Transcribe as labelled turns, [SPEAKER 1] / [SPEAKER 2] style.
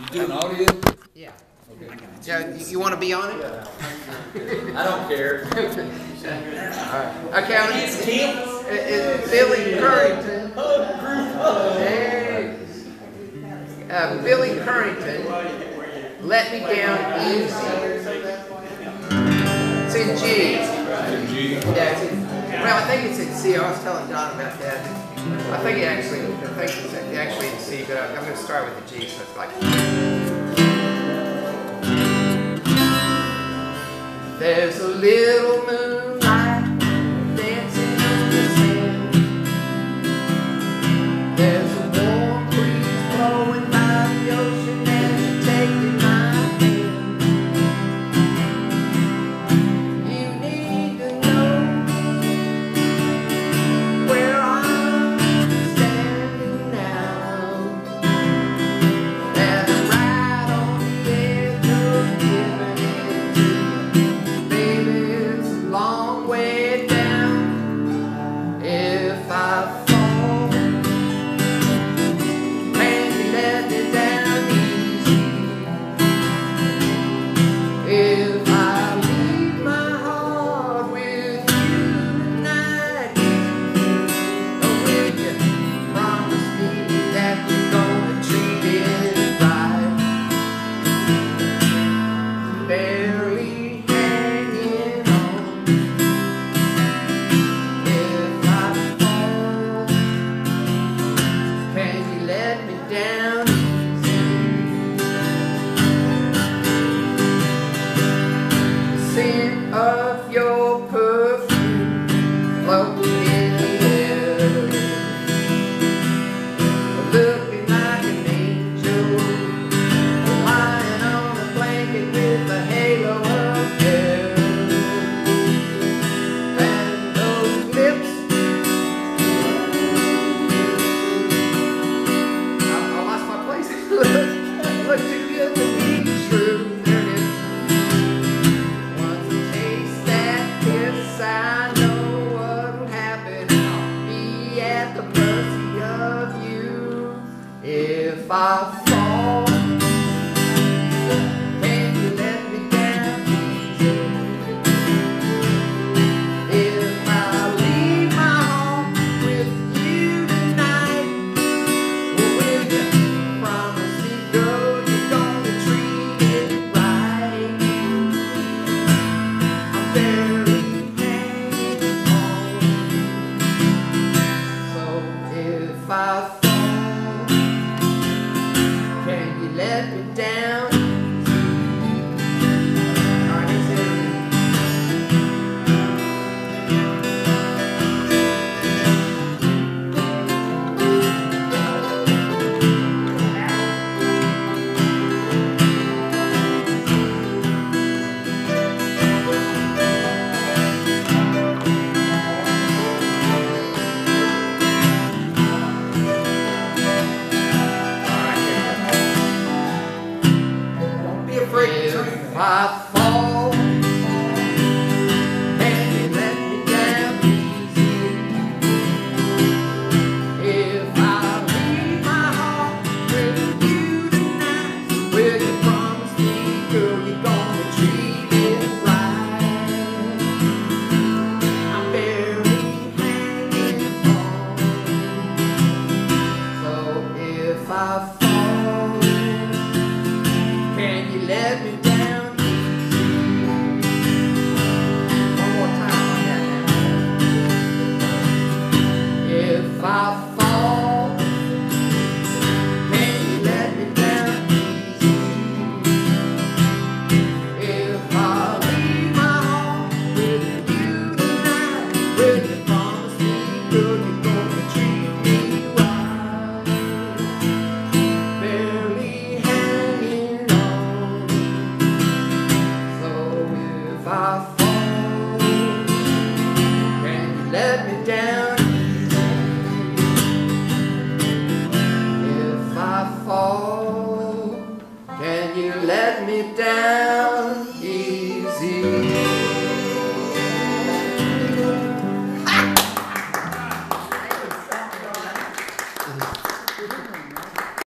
[SPEAKER 1] You do an audio?
[SPEAKER 2] Yeah.
[SPEAKER 1] Okay.
[SPEAKER 2] Yeah, you, you want to be on it?
[SPEAKER 1] I don't care.
[SPEAKER 2] Okay, I'm, it's, it's uh, uh, Billy Currington. Hey. Uh, Billy Currington, Let Me Down Easy. It's in G. It's in G. Yeah, it's in, well, I think it's in C. I was telling John about that. I think it actually, I think it's actually so you gotta, I'm gonna start with the G, so it's like. There's a little moon. Lá. Pepe.